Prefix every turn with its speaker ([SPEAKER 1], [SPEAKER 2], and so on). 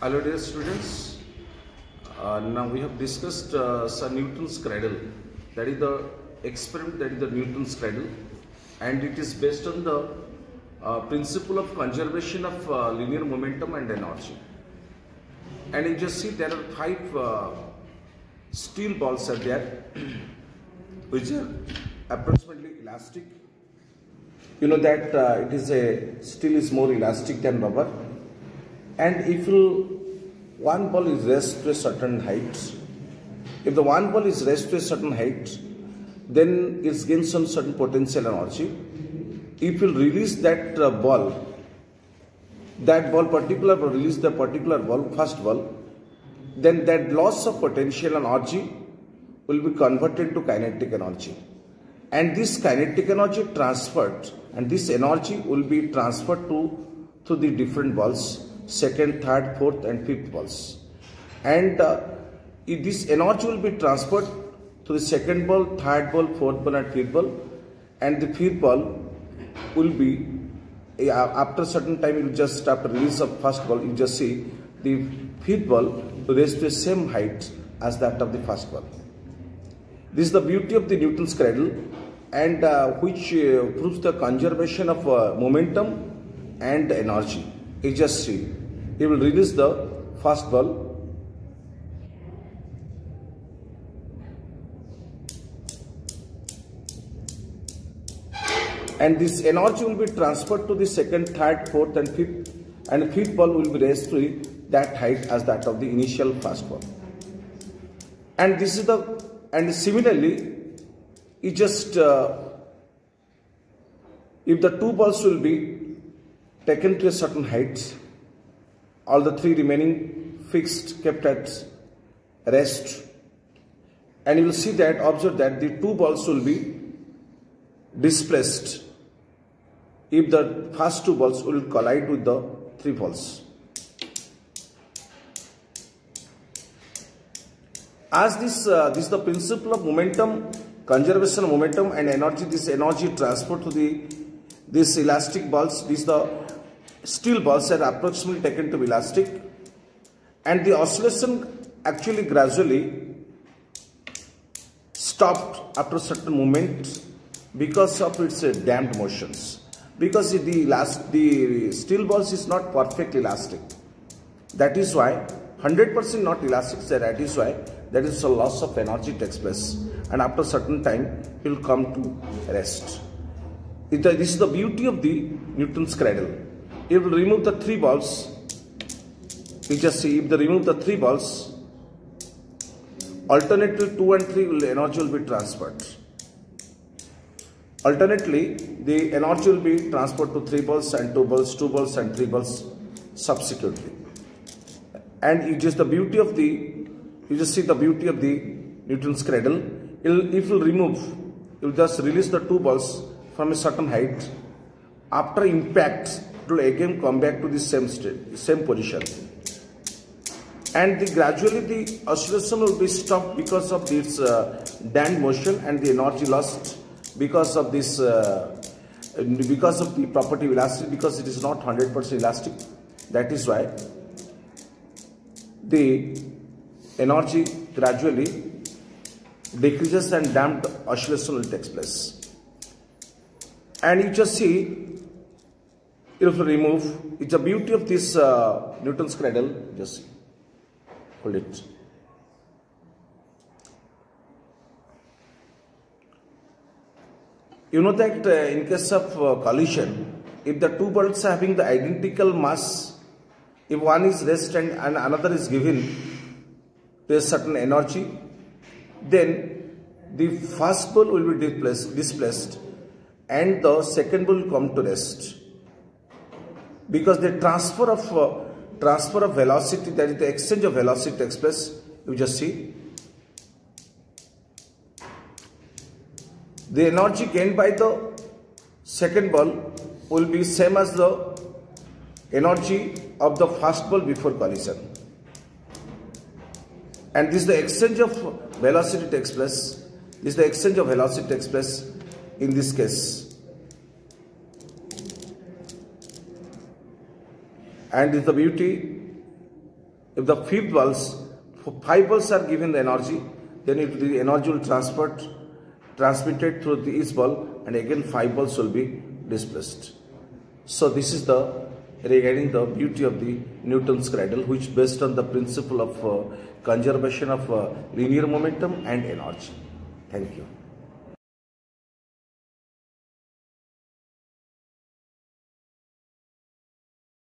[SPEAKER 1] Hello dear students, uh, now we have discussed uh, Sir Newton's cradle, that is the experiment that is the Newton's cradle and it is based on the uh, principle of conservation of uh, linear momentum and energy. And you just see there are five uh, steel balls are there which are approximately elastic. You know that uh, it is a steel is more elastic than rubber and if you, one ball is raised to a certain height, if the one ball is raised to a certain height, then it gains some certain potential energy. If you release that uh, ball, that ball particular ball release the particular ball, first ball, then that loss of potential energy will be converted to kinetic energy. And this kinetic energy transferred and this energy will be transferred to, to the different balls second, third, fourth and fifth balls. And uh, this energy will be transferred to the second ball, third ball, fourth ball and fifth ball and the fifth ball will be uh, after certain time you just after release of first ball you just see the fifth ball will raise to the same height as that of the first ball. This is the beauty of the Newton's cradle and uh, which uh, proves the conservation of uh, momentum and energy. See. He will release the first ball. And this energy will be transferred to the second, third, fourth and fifth. And fifth ball will be raised to that height as that of the initial first ball. And this is the, and similarly, you just, uh, if the two balls will be taken to a certain height, all the three remaining fixed kept at rest and you will see that observe that the two balls will be displaced if the first two balls will collide with the three balls. As this, uh, this is the principle of momentum, conservation of momentum and energy, this energy transfer to the, this elastic balls, this is the steel balls are approximately taken to be elastic and the oscillation actually gradually stopped after certain moment because of its uh, damped motions. Because the last the steel balls is not perfectly elastic. That is why 100% not elastic so that is why there is a loss of energy takes place and after certain time it will come to rest. This is the beauty of the Newton's cradle if we remove the three balls, we just see if they remove the three balls, alternately 2 and 3 will, energy will be transferred. Alternately, the energy will be transferred to 3 balls and 2 balls, 2 balls and 3 balls subsequently. And it is the beauty of the, you just see the beauty of the Newton's cradle. It'll, if you remove, you just release the 2 balls from a certain height. After impact, it will again come back to the same state, same position. And the, gradually the oscillation will be stopped because of this uh, motion and the energy lost because of this, uh, because of the property of elasticity, because it is not 100% elastic. That is why the energy gradually decreases and damped oscillation will take place. And you just see if you remove, it's the beauty of this uh, Newton's cradle, just hold it. You know that uh, in case of uh, collision, if the two bolts are having the identical mass, if one is rest and, and another is given to a certain energy, then the first ball will be displaced, displaced and the second ball will come to rest because the transfer of uh, transfer of velocity that is the exchange of velocity takes place you just see. The energy gained by the second ball will be same as the energy of the first ball before collision. And this is the exchange of velocity takes place this is the exchange of velocity takes place in this case and is the beauty if the fifth pulse, five pulses are given the energy, then the energy will transferred, transmitted through the each ball and again five balls will be displaced. So this is the regarding the beauty of the Newton's cradle which based on the principle of uh, conservation of uh, linear momentum and energy. Thank you.